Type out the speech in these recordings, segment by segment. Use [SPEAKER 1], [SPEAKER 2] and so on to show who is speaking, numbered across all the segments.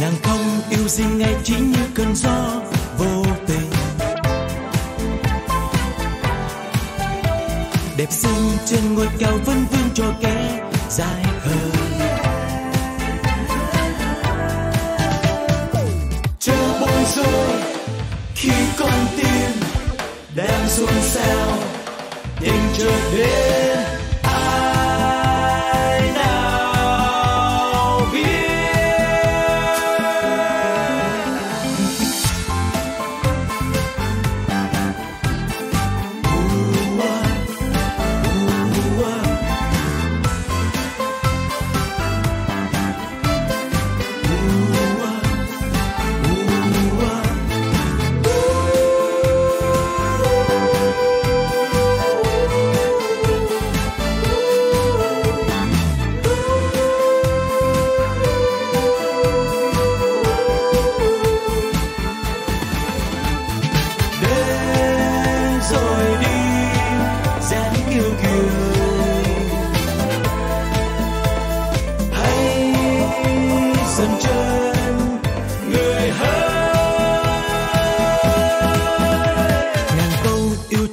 [SPEAKER 1] nàng không yêu dinh ngay chỉ như cơn gió vô tình. Đẹp xinh trên ngôi cao vẫn vương cho kẻ dài hơn chờ bối rối khi con tim đang xôn xao tình chờ đến.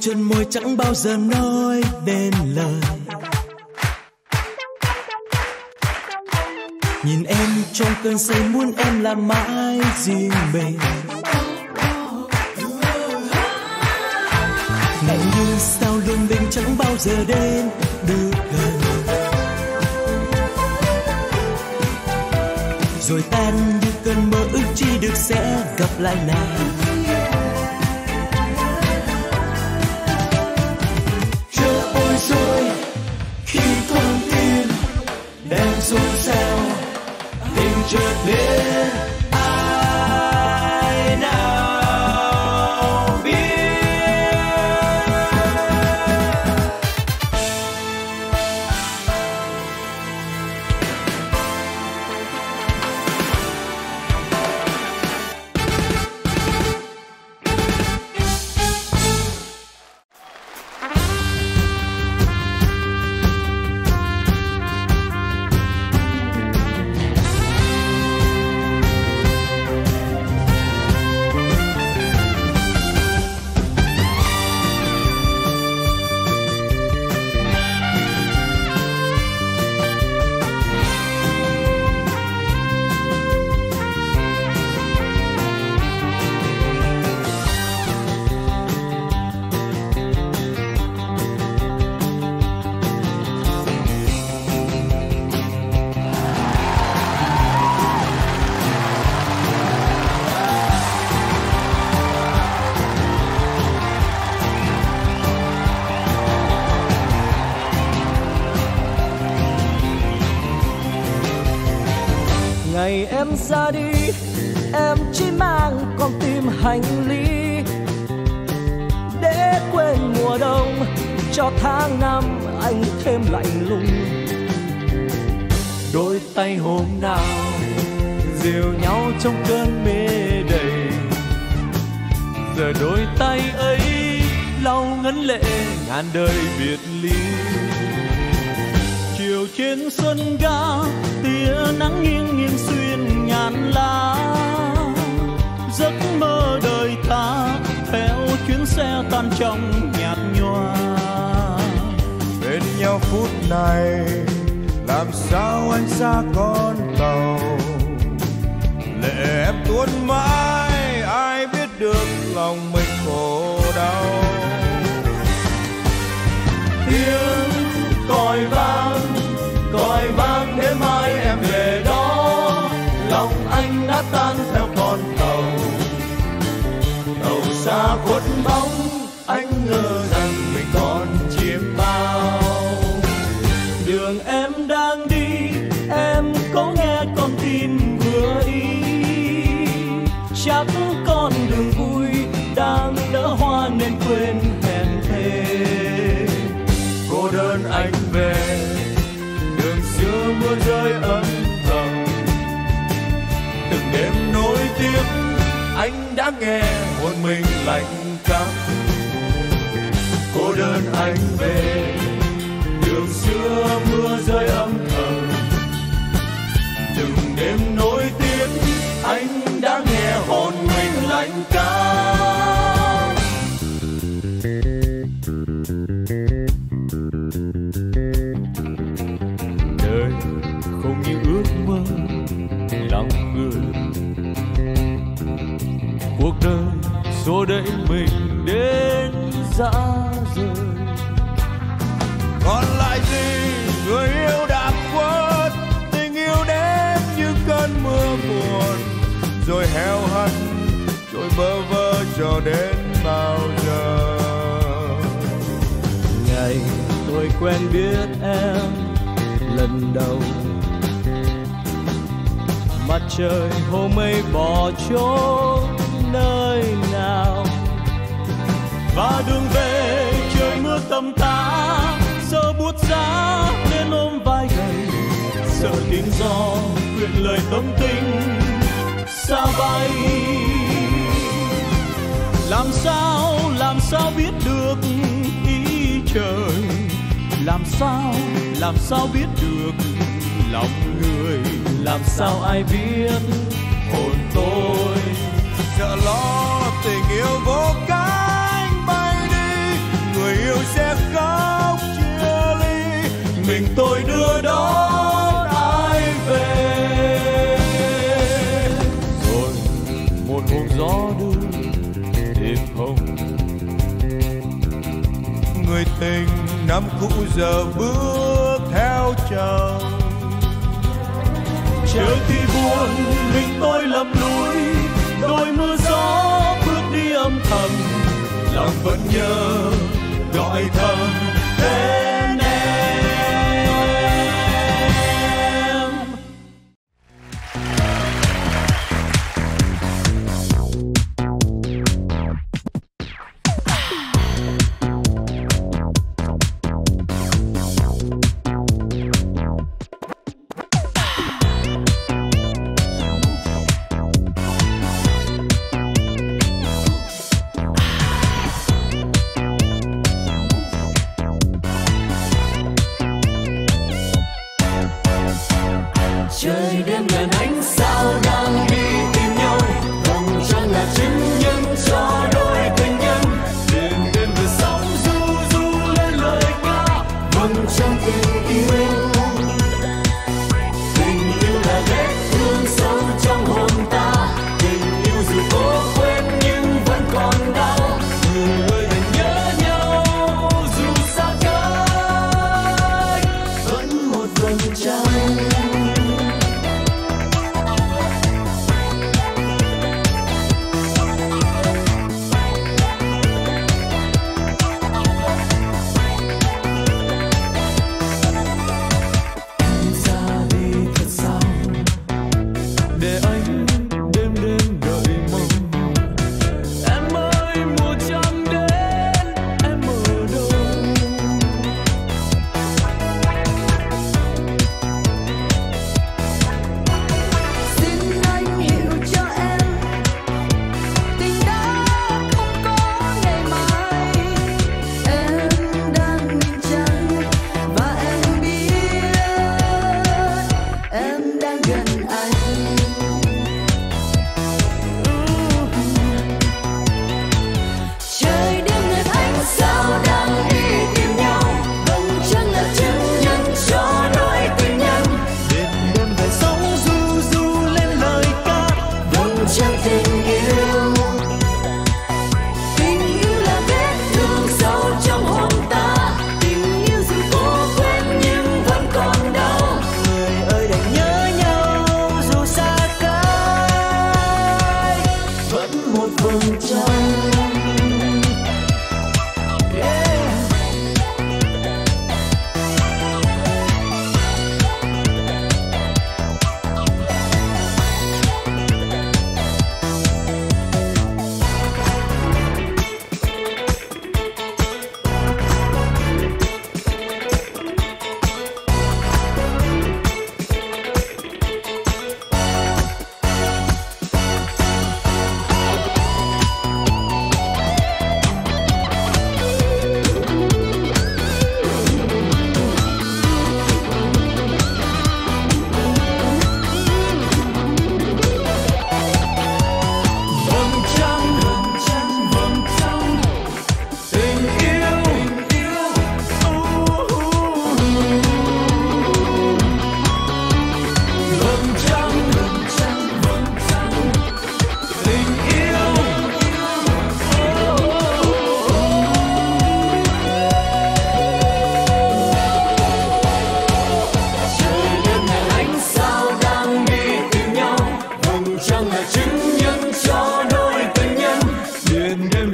[SPEAKER 1] chân môi chẳng bao giờ nói nên lời. Nhìn em trong cơn say muốn em làm mãi riêng mình. Nặng như sao lung bình chẳng bao giờ đến được gần. Rồi tan như cơn mơ ước chi được sẽ gặp lại nàng.
[SPEAKER 2] should.
[SPEAKER 3] Làm sao anh xa con tàu? Lệ em tuôn mãi, ai biết được lòng mình khổ đau?
[SPEAKER 2] Tiếng còi vang còi vang đêm mai em về đó. Lòng anh đã tan theo con tàu. Tàu xa khuất bóng, anh ngờ rằng nghe một mình lạnh cắm cô đơn anh về đường xưa mưa rơi âm cuộc đời xô đẩy mình đến dã rời.
[SPEAKER 3] Còn lại gì người yêu đã khuất tình yêu đến như cơn mưa buồn, rồi heo hắt, rồi bơ vơ cho đến bao giờ.
[SPEAKER 4] Ngày tôi quen biết em lần đầu. Mặt trời hôm ấy bỏ trốn nơi nào.
[SPEAKER 2] Và đường về trời mưa tầm tã sợ buốt giá nên ôm vai gầy. Sợ tiếng gió quyện lời tâm tình, xa bay. Làm sao làm sao biết được ý trời? Làm sao làm sao biết được lòng người? Làm sao ai biết hồn tôi?
[SPEAKER 3] Sợ lo tình yêu vô cánh bay đi. Người yêu sẽ khóc chia ly.
[SPEAKER 2] Mình tôi đưa đón ai về?
[SPEAKER 4] Rồi, một hôm gió đưa đêm hồng.
[SPEAKER 3] Người tình năm cũ giờ bước theo chồng.
[SPEAKER 2] Trời thì buồn, mình tôi lầm lũi đôi mưa gió bước đi âm thầm lòng vẫn nhớ gọi thầm tên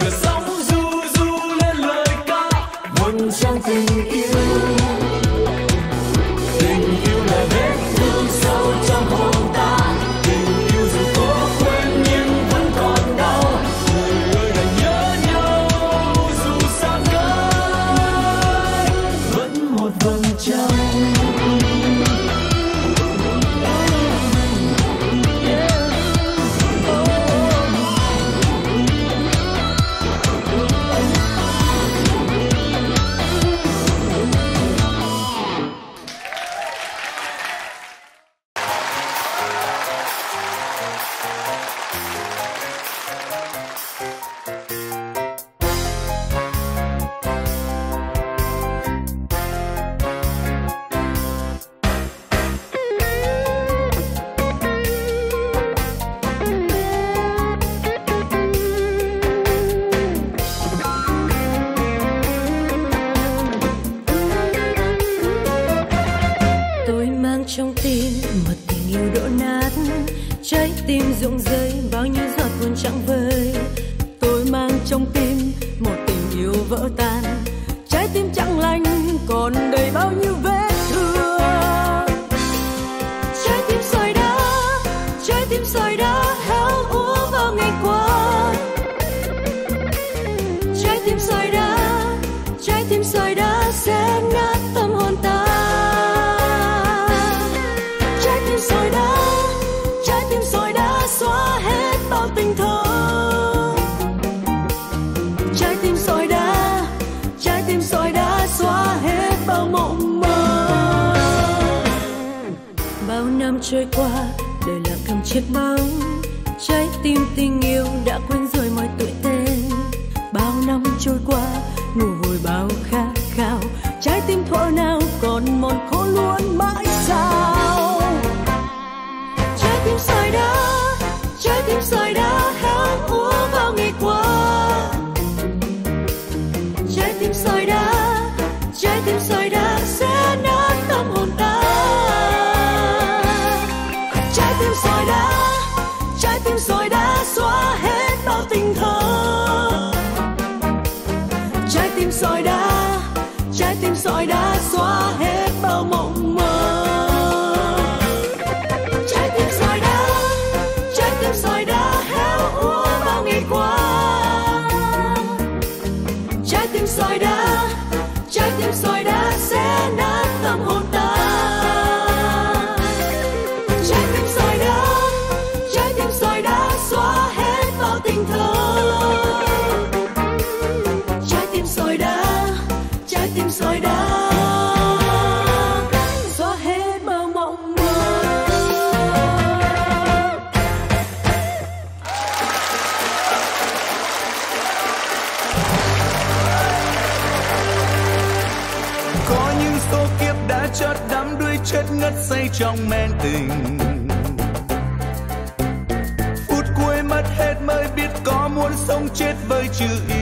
[SPEAKER 2] ngược sóng du du lên lời ca. Một
[SPEAKER 5] trang tình yêu bao nhiêu trôi qua đời là cầm chiếc bóng trái tim tình yêu đã soi đá trái tim soi đá.
[SPEAKER 3] trong men tình. Phút cuối mất hết mới biết có muốn sống chết với chữ
[SPEAKER 1] y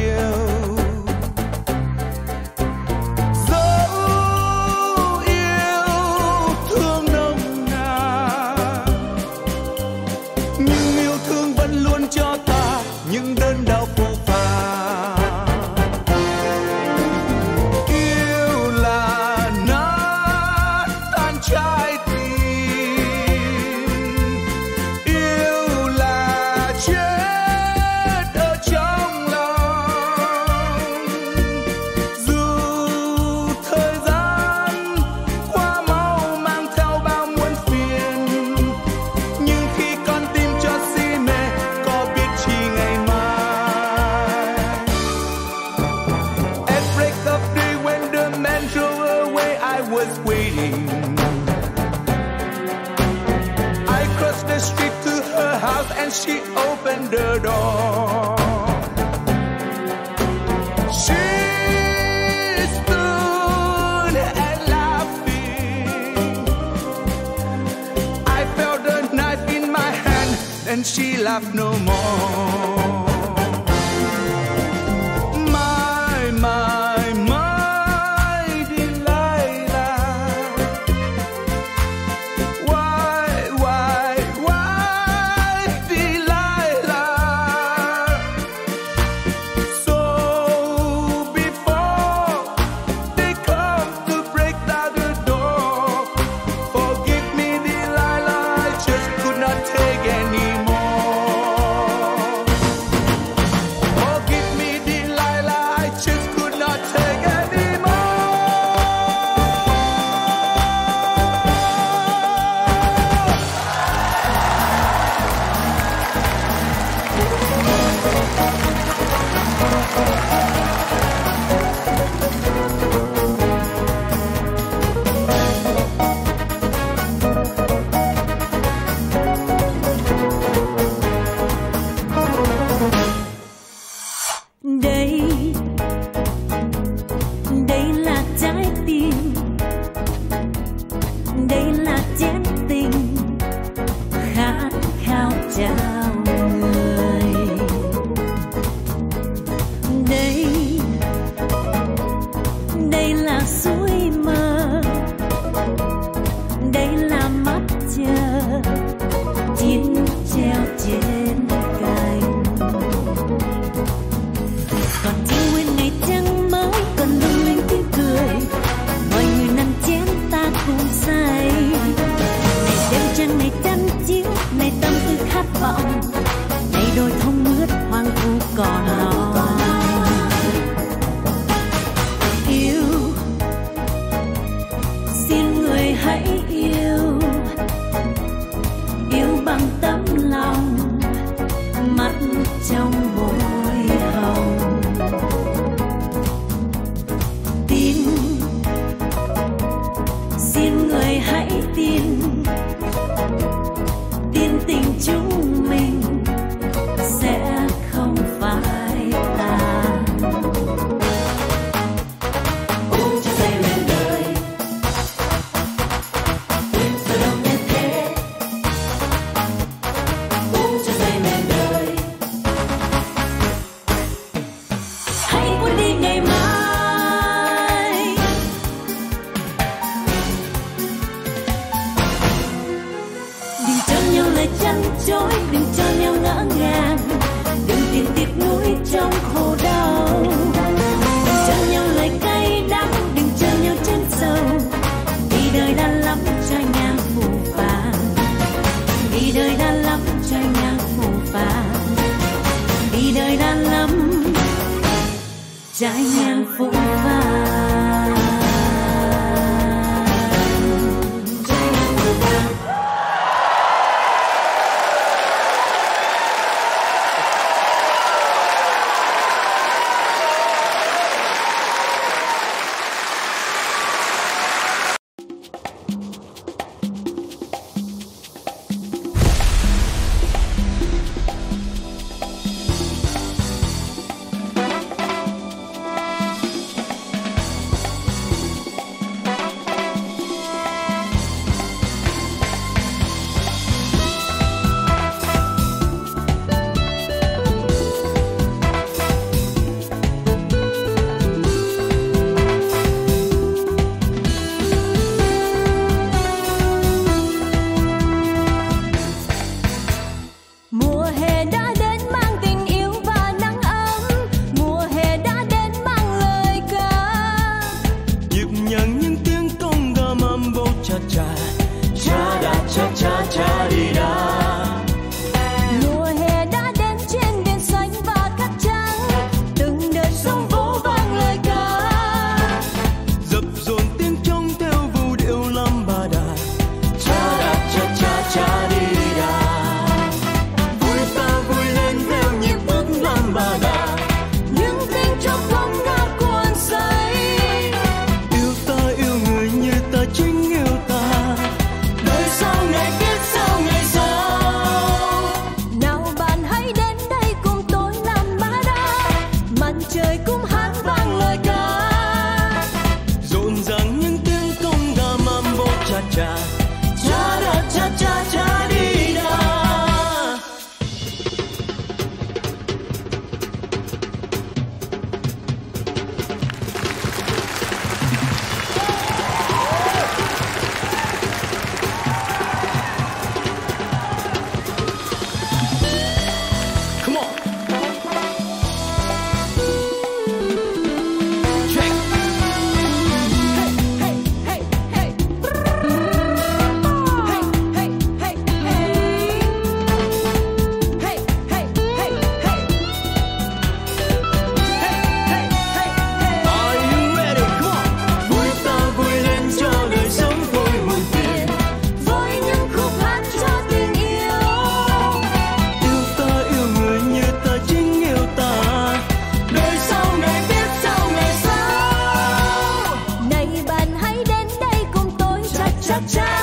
[SPEAKER 1] time.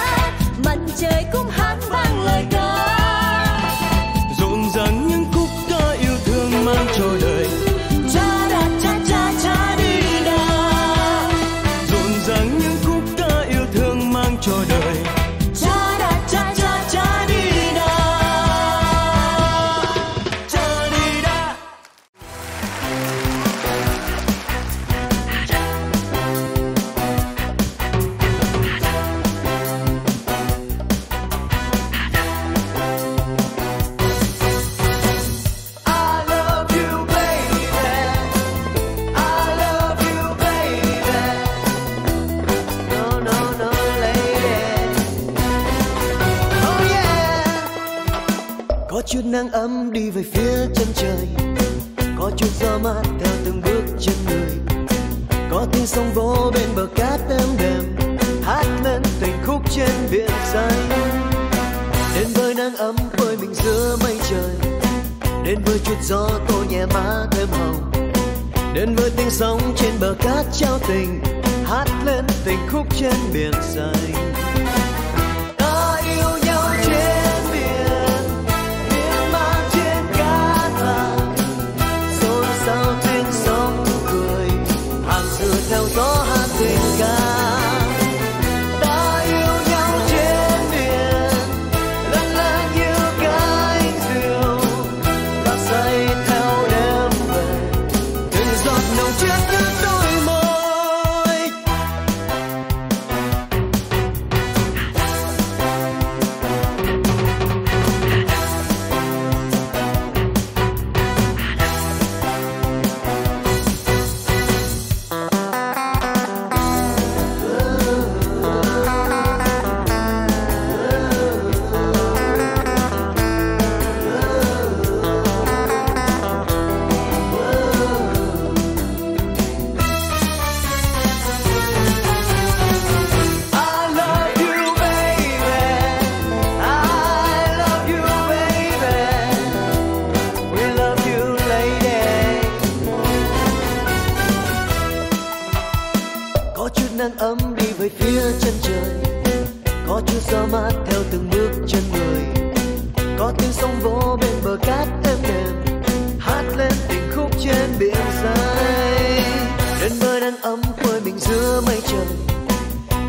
[SPEAKER 1] trời.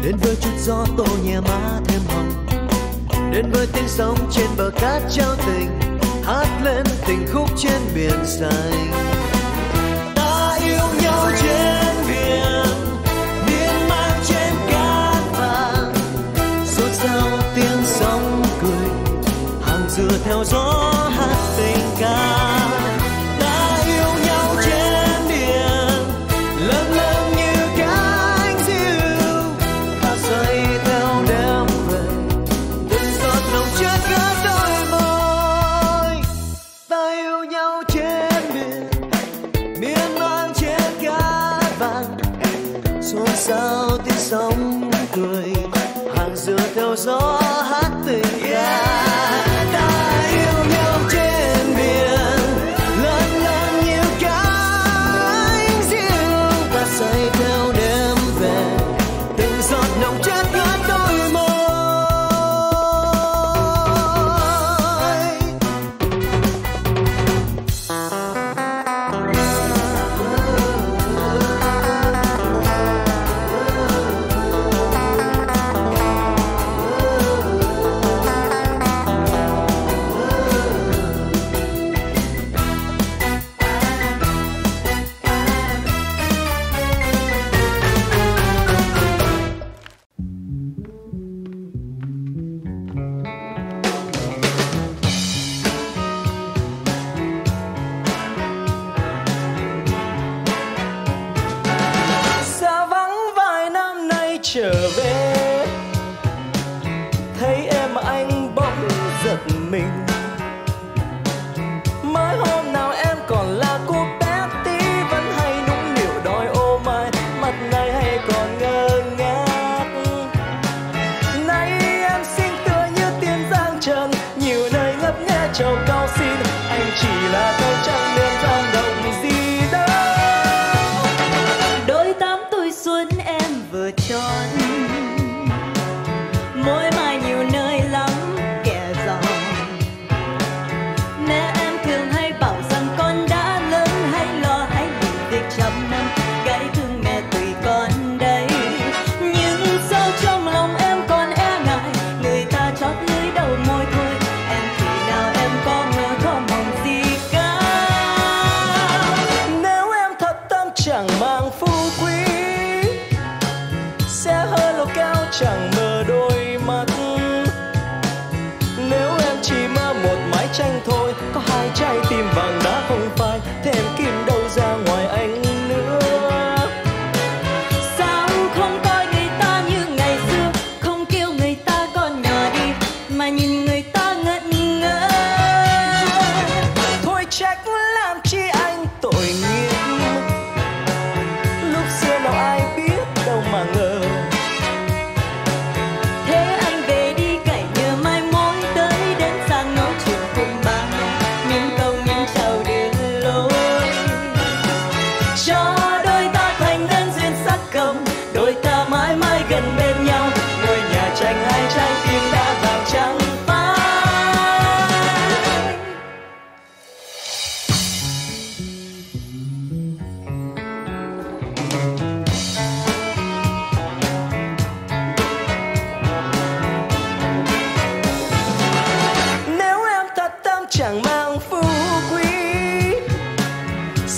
[SPEAKER 1] Đến
[SPEAKER 6] với chút gió tô nhẹ má thêm hồng. Đến với tiếng sóng trên bờ cát trao tình. Hát lên tình khúc trên biển xanh. Ta yêu nhau trên biển biển mang trên
[SPEAKER 7] cát vàng. Xôn xao tiếng sóng cười hàng dừa theo gió hát tình ca.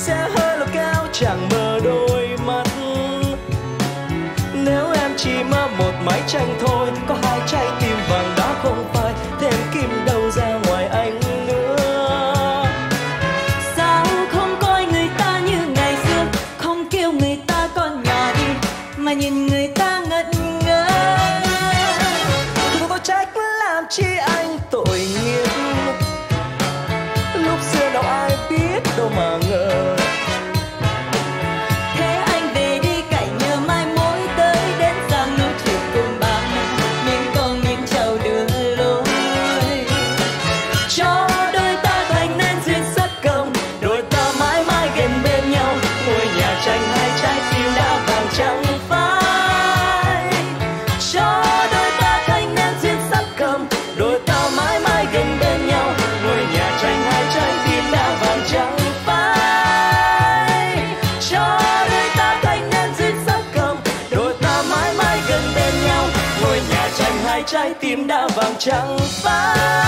[SPEAKER 8] sẽ hơi là cao, chẳng mơ đôi mắt. Nếu em chỉ mơ một mái tranh thôi, có hai trái tim
[SPEAKER 1] chẳng phải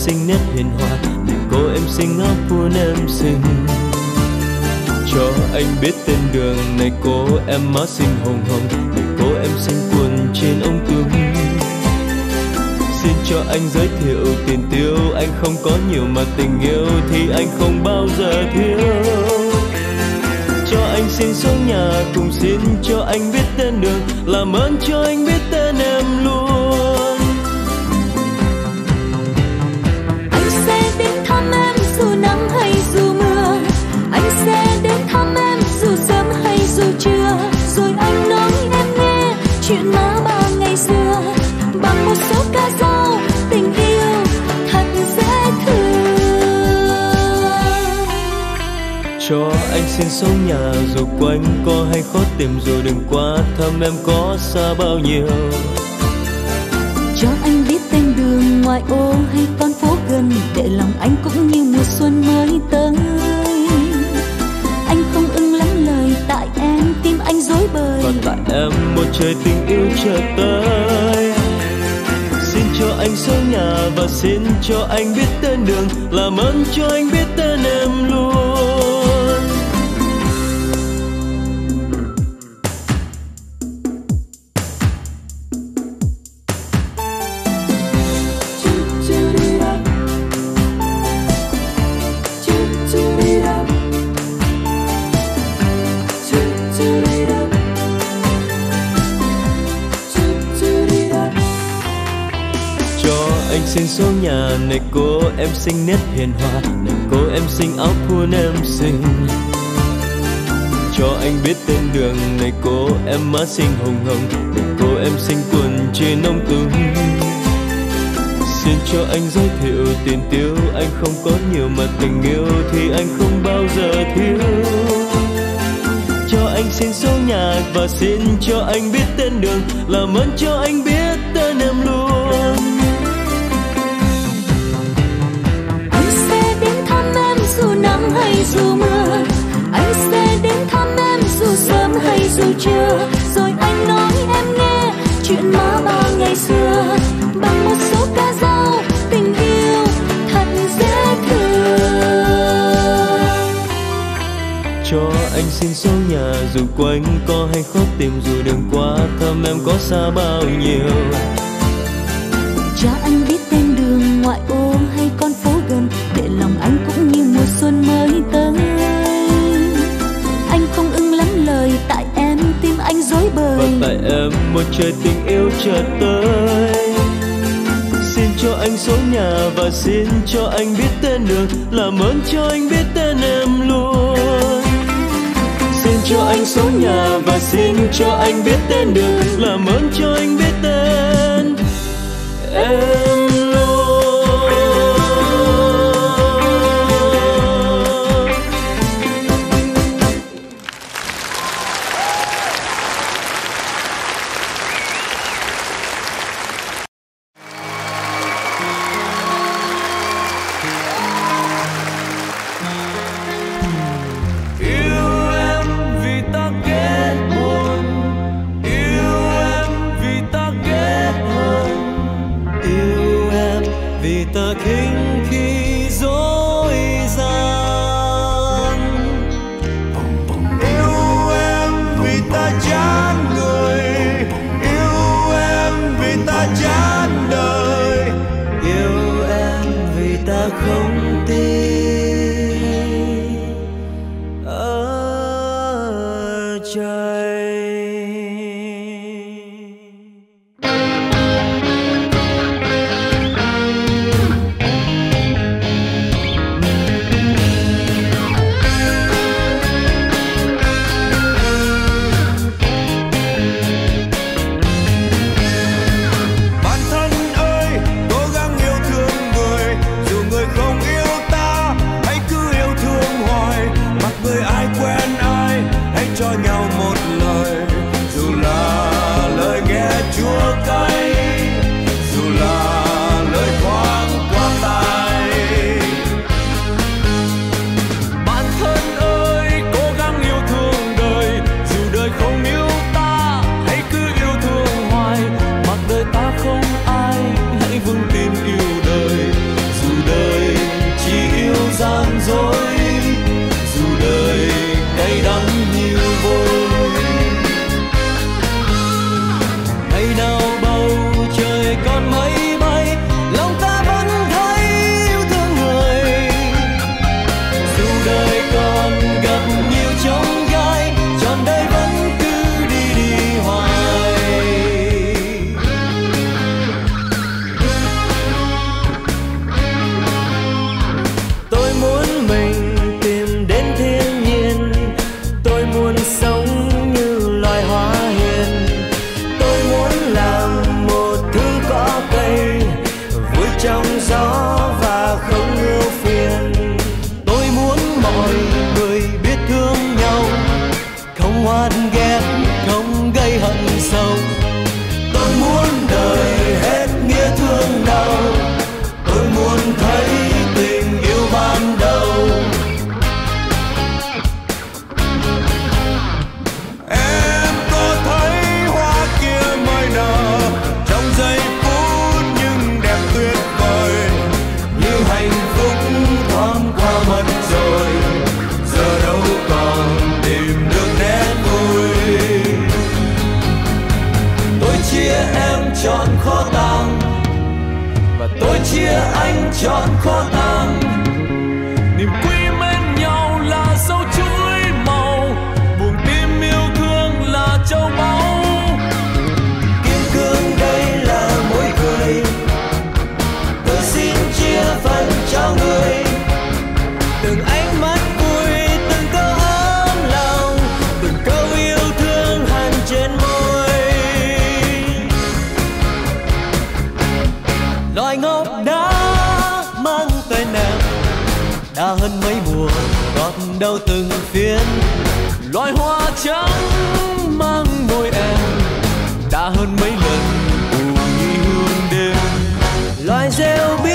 [SPEAKER 1] xinh nét hiền hòa nhìn cô em xinh áo buôn em xinh cho anh biết tên đường này cô em má xinh hồng hồng này cô em xinh quần trên ông tướng. xin cho anh giới thiệu tiền tiêu, anh không có nhiều mà tình yêu thì anh không bao giờ thiếu. Cho anh xin xuống nhà cùng xin cho anh biết tên đường, làm ơn cho anh biết tên em luôn.
[SPEAKER 9] Chuyện má ba ngày xưa. Bằng một số ca dao tình yêu thật dễ thương.
[SPEAKER 1] Cho anh xin số nhà dù quanh có hay khó tìm dù đừng quá thăm em có xa bao nhiêu.
[SPEAKER 9] Cho anh biết tên đường ngoài ô hay con phố gần để lòng anh cũng
[SPEAKER 1] một tình yêu chờ tới. Xin cho anh số nhà và xin cho anh biết tên đường, làm ơn cho anh biết xinh nét hiền hòa này cô em xinh áo thun em xinh cho anh biết tên đường này cô em má xinh hồng hồng này cô em xinh quần trên nông tung xin cho anh giới thiệu tiền tiêu, anh không có nhiều mà tình yêu thì anh không bao giờ thiếu. Cho anh xin số nhà và xin cho anh biết tên đường, làm ơn cho anh biết. Hay
[SPEAKER 9] dù mưa, anh sẽ đến thăm em dù sớm hay dù trưa. Rồi anh nói em nghe chuyện má ba ngày xưa. Bằng một số ca dao tình yêu thật dễ thương.
[SPEAKER 1] Cho anh xin số nhà dù quanh có hay khó tìm dù đường qua, thăm em có xa bao nhiêu.
[SPEAKER 9] Tại em
[SPEAKER 1] ờ, một trời tình yêu chợt tới. Xin cho anh số nhà và xin cho anh biết tên đường làm ơn cho anh biết tên em luôn. Xin cho anh số nhà và xin cho anh biết tên đường làm ơn cho anh biết
[SPEAKER 10] the king John Connor. theo từng phiên.
[SPEAKER 1] Loài hoa trắng mang môi em, đã hơn mấy lần u hương đêm.
[SPEAKER 10] Loài rêu biết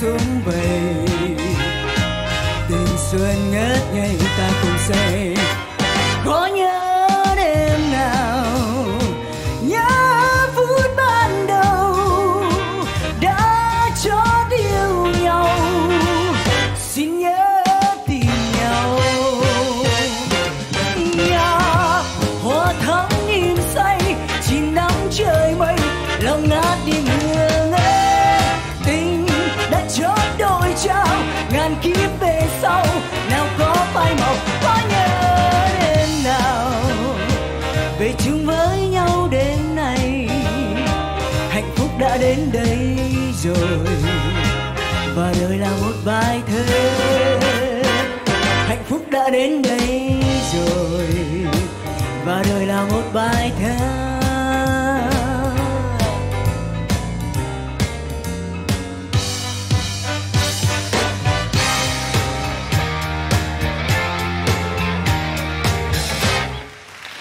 [SPEAKER 10] xuống vầy tình xuân ngất ngây ta cùng say rồi. Và đời là một bài thơ. Hạnh phúc đã đến đây rồi. Và đời là một bài thơ.